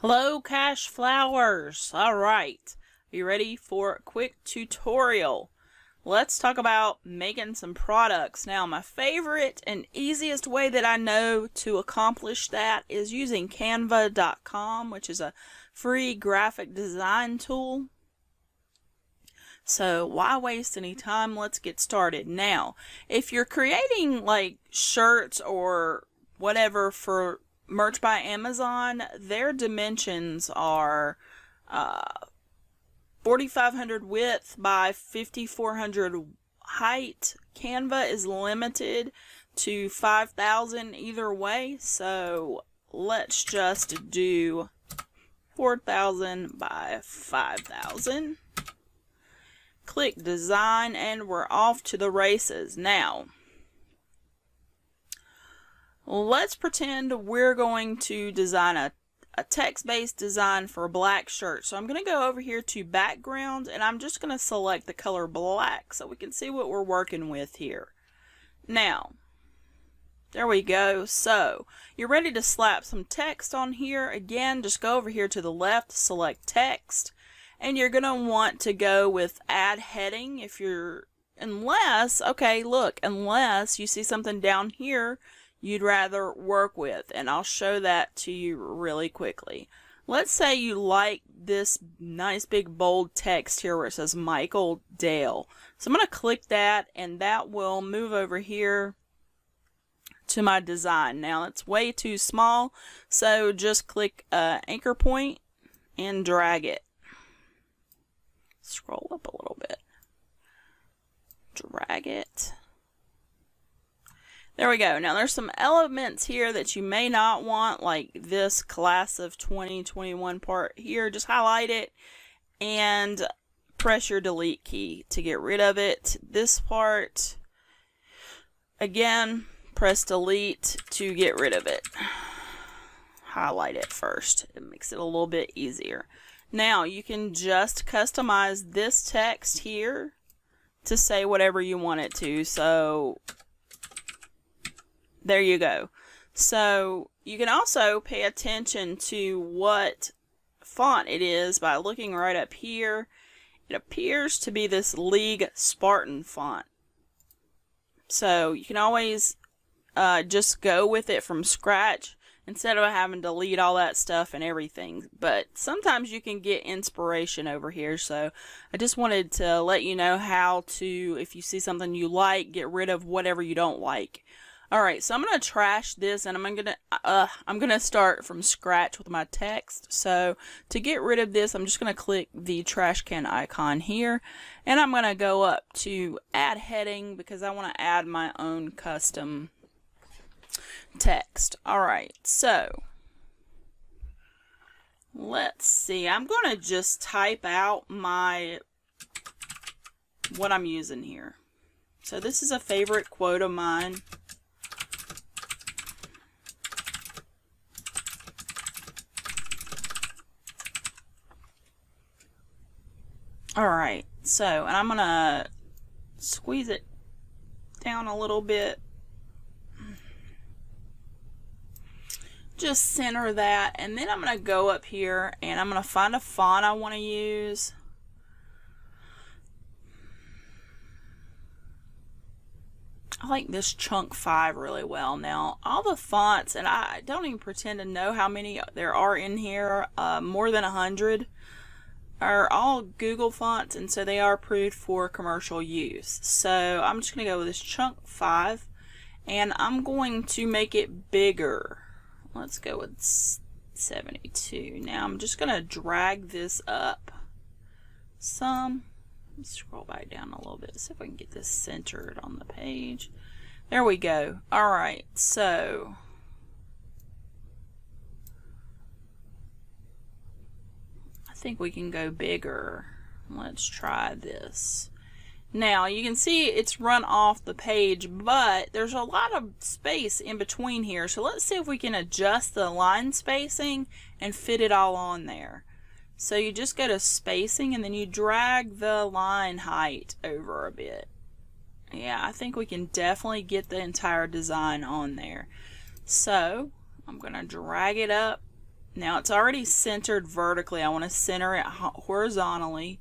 Hello, Cash Flowers. All right. Are you ready for a quick tutorial? Let's talk about making some products. Now, my favorite and easiest way that I know to accomplish that is using canva.com, which is a free graphic design tool. So why waste any time? Let's get started. Now, if you're creating like shirts or whatever for Merch by Amazon, their dimensions are uh, 4,500 width by 5,400 height. Canva is limited to 5,000 either way, so let's just do 4,000 by 5,000. Click design and we're off to the races. Now, let's pretend we're going to design a, a text-based design for a black shirt. So I'm going to go over here to background and I'm just going to select the color black so we can see what we're working with here. Now, there we go. So, you're ready to slap some text on here. Again, just go over here to the left, select text, and you're going to want to go with add heading if you're, unless, okay, look, unless you see something down here you'd rather work with. And I'll show that to you really quickly. Let's say you like this nice big bold text here where it says Michael Dale. So I'm going to click that and that will move over here to my design. Now it's way too small so just click uh, anchor point and drag it. Scroll up a little bit. Drag it. There we go. Now there's some elements here that you may not want, like this class of 2021 part here. Just highlight it and press your delete key to get rid of it. This part, again, press delete to get rid of it. Highlight it first. It makes it a little bit easier. Now you can just customize this text here to say whatever you want it to. So there you go. So you can also pay attention to what font it is by looking right up here. It appears to be this League Spartan font. So you can always uh, just go with it from scratch instead of having to lead all that stuff and everything. But sometimes you can get inspiration over here. So I just wanted to let you know how to, if you see something you like, get rid of whatever you don't like. All right, so I'm to trash this and I'm to uh I'm to start from scratch with my text. So to get rid of this, I'm just to click the trash can icon here and I'm to go up to add heading because I want to add my own custom text. All right. So let's see. I'm to just type out my what I'm using here. So this is a favorite quote of mine. Alright, so, and I'm to squeeze it down a little bit. Just center that, and then I'm to go up here and I'm to find a font I want to use. I like this chunk 5 really well. Now, all the fonts, and I don't even pretend to know how many there are in here, uh, more than a 100 are all Google fonts and so they are approved for commercial use. So I'm just going to go with this chunk 5 and I'm going to make it bigger. Let's go with 72. Now I'm just going to drag this up some. Scroll back down a little bit see if I can get this centered on the page. There we go. Alright, so think we can go bigger. Let's try this. Now you can see it's run off the page, but there's a lot of space in between here. So let's see if we can adjust the line spacing and fit it all on there. So you just go to spacing and then you drag the line height over a bit. Yeah, I think we can definitely get the entire design on there. So I'm going to drag it up Now it's already centered vertically. I want to center it horizontally.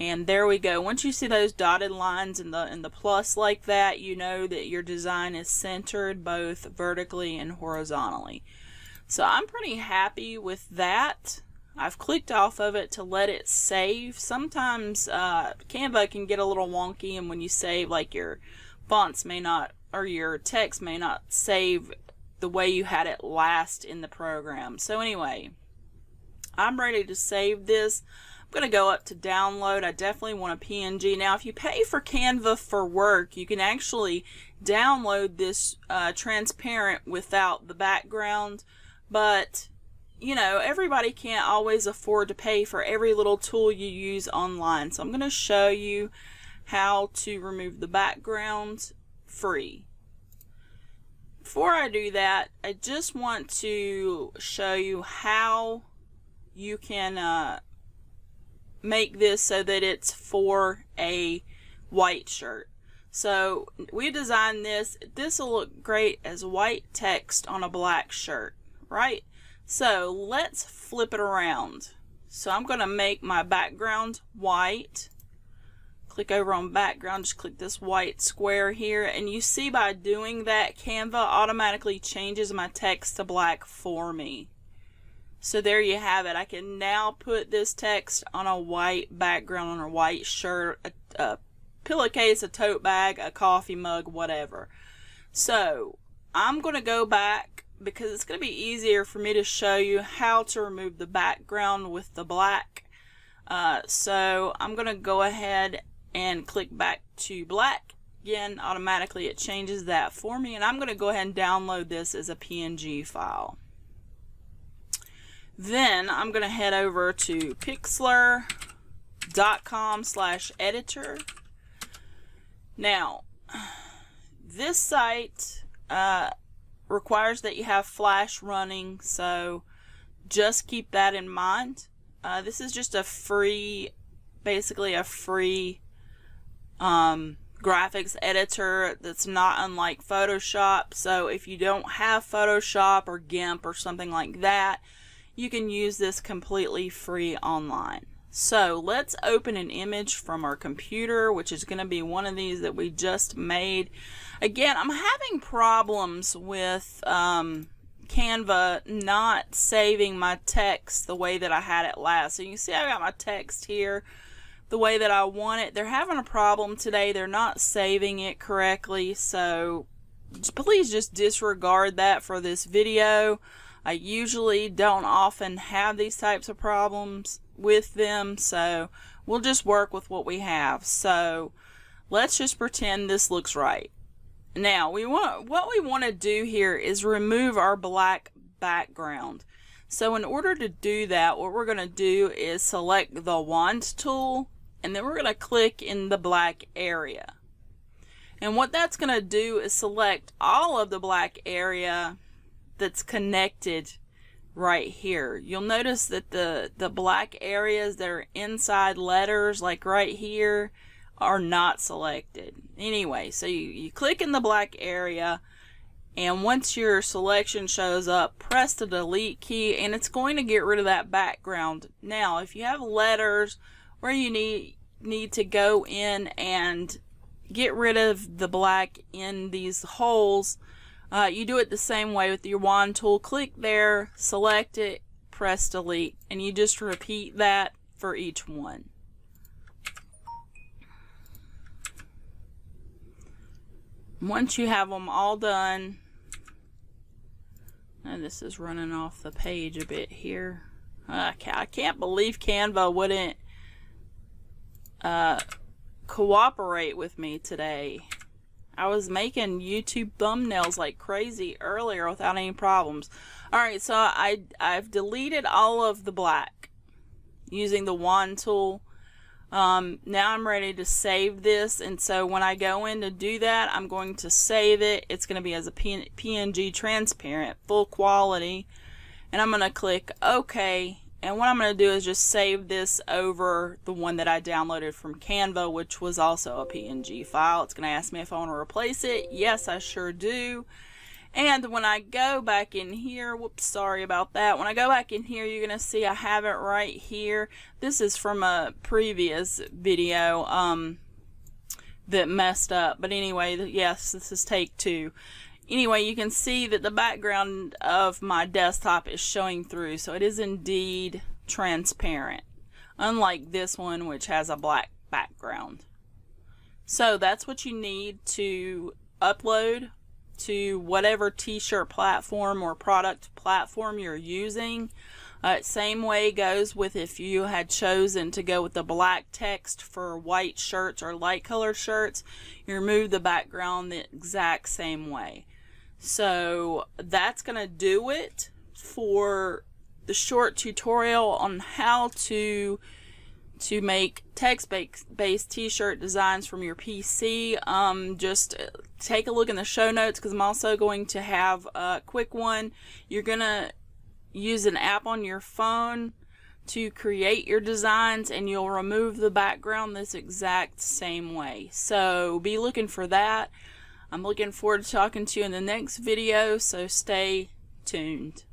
And there we go. Once you see those dotted lines and the and the plus like that, you know that your design is centered both vertically and horizontally. So I'm pretty happy with that. I've clicked off of it to let it save. Sometimes uh, Canva can get a little wonky and when you save like your fonts may not or your text may not save the way you had it last in the program. So anyway, I'm ready to save this. I'm going to go up to download. I definitely want a PNG. Now, if you pay for Canva for work, you can actually download this uh, transparent without the background. But, you know, everybody can't always afford to pay for every little tool you use online. So I'm going to show you how to remove the background free. Before I do that, I just want to show you how you can uh, make this so that it's for a white shirt. So we designed this. This will look great as white text on a black shirt, right? So let's flip it around. So I'm going to make my background white click over on background, just click this white square here, and you see by doing that, Canva automatically changes my text to black for me. So there you have it. I can now put this text on a white background, on a white shirt, a, a pillowcase, a tote bag, a coffee mug, whatever. So I'm going to go back because it's going to be easier for me to show you how to remove the background with the black. Uh, so I'm going to go ahead and click back to black. Again, automatically it changes that for me and I'm going to go ahead and download this as a PNG file. Then I'm going to head over to pixlr.com slash editor. Now, this site uh, requires that you have Flash running, so just keep that in mind. Uh, this is just a free, basically a free um, graphics editor that's not unlike Photoshop. So if you don't have Photoshop or GIMP or something like that, you can use this completely free online. So let's open an image from our computer, which is going to be one of these that we just made. Again, I'm having problems with um, Canva not saving my text the way that I had it last. So you can see I got my text here the way that I want it. They're having a problem today. They're not saving it correctly. So please just disregard that for this video. I usually don't often have these types of problems with them. So we'll just work with what we have. So let's just pretend this looks right. Now we want what we want to do here is remove our black background. So in order to do that, what we're going to do is select the wand tool and then we're going to click in the black area. And what that's going to do is select all of the black area that's connected right here. You'll notice that the, the black areas that are inside letters, like right here, are not selected. Anyway, so you, you click in the black area, and once your selection shows up, press the delete key, and it's going to get rid of that background. Now, if you have letters, where you need need to go in and get rid of the black in these holes. Uh, you do it the same way with your wand tool. Click there select it press delete and you just repeat that for each one. Once you have them all done and this is running off the page a bit here. I can't believe Canva wouldn't uh, cooperate with me today. I was making YouTube thumbnails like crazy earlier without any problems. Alright, so I, I've deleted all of the black using the wand tool. Um, now I'm ready to save this and so when I go in to do that I'm going to save it. It's going to be as a PNG transparent, full quality. And I'm going to click OK and what I'm going to do is just save this over the one that I downloaded from Canva, which was also a PNG file. It's going to ask me if I want to replace it. Yes, I sure do. And when I go back in here, whoops, sorry about that. When I go back in here, you're going to see I have it right here. This is from a previous video um, that messed up. But anyway, yes, this is take two. Anyway, you can see that the background of my desktop is showing through. So it is indeed transparent. Unlike this one, which has a black background. So that's what you need to upload to whatever t-shirt platform or product platform you're using. Uh, same way goes with if you had chosen to go with the black text for white shirts or light colored shirts, you remove the background the exact same way. So that's going to do it for the short tutorial on how to to make text-based t-shirt designs from your PC. Um, just take a look in the show notes because I'm also going to have a quick one. You're going to use an app on your phone to create your designs and you'll remove the background this exact same way. So be looking for that. I'm looking forward to talking to you in the next video, so stay tuned.